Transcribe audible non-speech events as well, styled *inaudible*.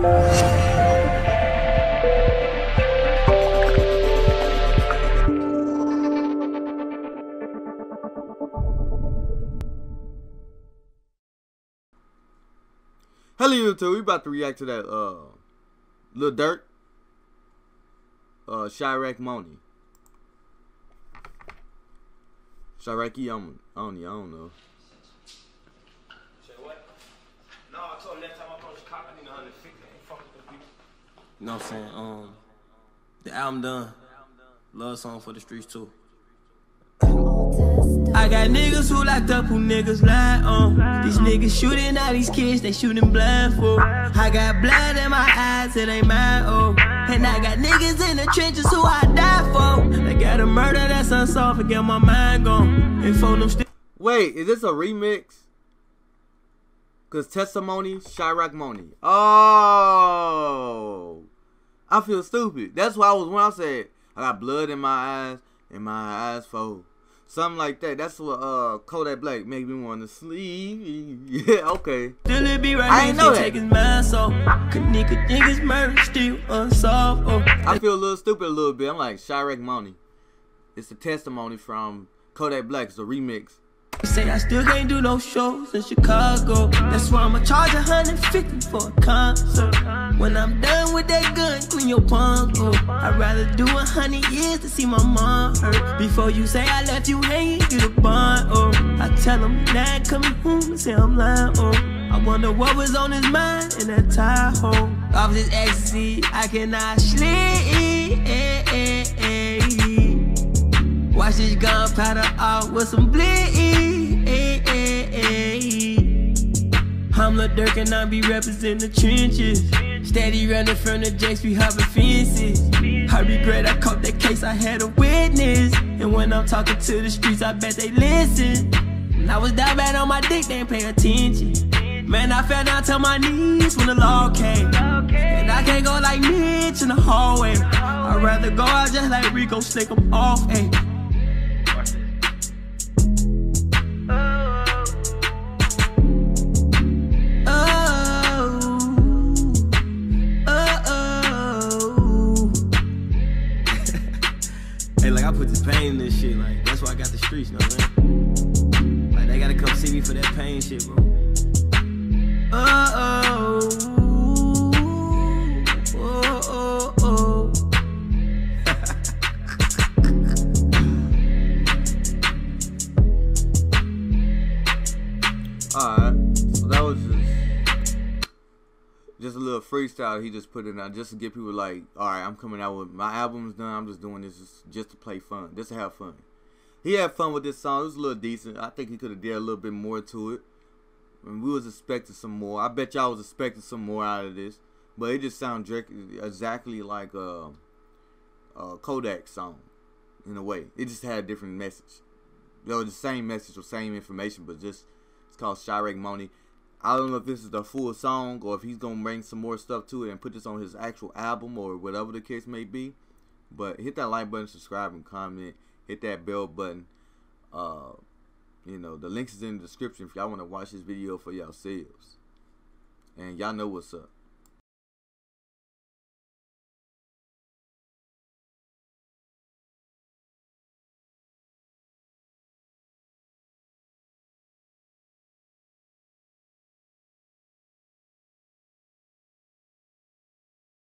Hello YouTube, we about to react to that uh Lil Durk uh. Chiraqi on on I don't know. Say what? No, I told him that time I told him I need 150. Ain't fucking with people. You know what I'm saying? Um, the album done. Love song for the streets too. I got niggas who locked up who niggas lie on. These niggas shooting at these kids, they shooting blindfold. I got blood in my eyes, it ain't my own. And I got niggas in the trenches who I die for. They got a murder that's unsolved and get my mind gone. And for them still. Wait, is this a remix? Cause testimony, Chiraq Money. Oh, I feel stupid. That's why I was when I said I got blood in my eyes and my eyes fold. Something like that. That's what uh Kodak Black made me want to sleep. *laughs* Yeah, okay. Still it be right I ain't know that. Mind so. Cause nigga think murder still unsolved. Oh. I feel a little stupid a little bit. I'm like Chiraq Money. It's a testimony from Kodak Black. It's a remix. Say I still can't do no shows in Chicago. That's why I'ma charge 150 for a concert. When I'm done with that gun, clean your palms. Oh, I'd rather do a hundred years to see my mom hurt. Before you say I left you hanging, get the bond. Oh, I tell him now coming home and say I'm lying. Oh, I wonder what was on his mind in that tie hole. Off this ecstasy, I cannot sleep. This gunpowder out with some bleed. I'm the Durk and I be representing the trenches. Steady running from the jakes, we hopping fences. I regret I caught that case, I had a witness. And when I'm talking to the streets, I bet they listen. When I was down bad on my dick, they ain't pay attention. Man, I fell down to my knees when the law came. And I can't go like Mitch in the hallway. I'd rather go out just like Rico, slick 'em off, ayy. I put this pain in this shit, like that's why I got the streets, you know what I mean? Like they gotta come see me for that pain shit, bro. Oh, oh, *laughs* oh, oh, Alright, so freestyle he just put it out just to get people like, alright, I'm coming out with my album's done. I'm just doing this just, to play fun, just to have fun. He had fun with this song. It was a little decent. I think he could have did a little bit more to it. And we was expecting some more. I bet y'all was expecting some more out of this, but it just sounded exactly like a, a Kodak song in a way. It just had a different message. It was the same message or same information, but just it's called Chiraq Money. I don't know if this is the full song or if he's gonna bring some more stuff to it and put this on his actual album or whatever the case may be. But hit that like button, subscribe, and comment. Hit that bell button. Uh, you know the links is in the description if y'all want to watch this video for y'all yourselves. And y'all know what's up.